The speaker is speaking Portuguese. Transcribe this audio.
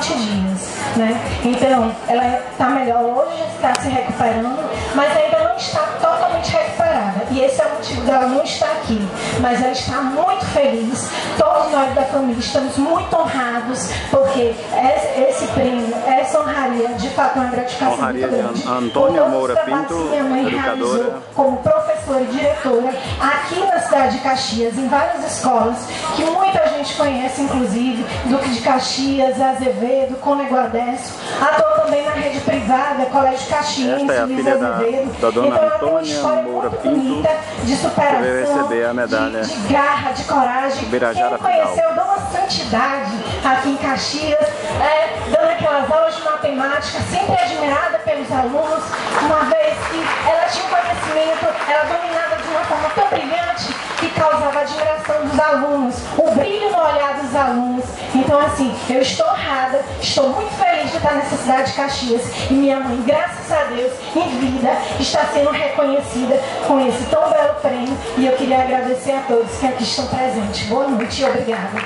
20 dias, né? Então, ela está melhor hoje, está se recuperando, mas ainda não está totalmente recuperada. E esse é o motivo dela não estar aqui. Mas ela está muito feliz. Todos nós da família estamos muito honrados, porque esse prêmio, é uma gratificação honraria muito grande. de Antônia Moura Pinto, minha mãe educadora. como professora e diretora aqui na cidade de Caxias, em várias escolas, que muita gente conhece, inclusive, Duque de Caxias, Azevedo, Coneguadécio. Atuou também na rede privada, Colégio Caxiense, Esta é a filha da- Azevedo. da dona então, Antônia Moura Pinto, bonita de superação, que receber a medalha de, de garra, de coragem. Birajara Quem conheceu Dona Santidade aqui em Caxias, é, pelos alunos, uma vez que ela tinha um conhecimento, ela dominava de uma forma tão brilhante que causava admiração dos alunos, o brilho no olhar dos alunos. Então, assim, eu estou honrada, estou muito feliz de estar nessa cidade de Caxias e minha mãe, graças a Deus, em vida, está sendo reconhecida com esse tão belo prêmio e eu queria agradecer a todos que aqui estão presentes. Boa noite e obrigada.